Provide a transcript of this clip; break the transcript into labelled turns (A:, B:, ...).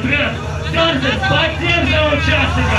A: отряд. Каждый поддерживал участок.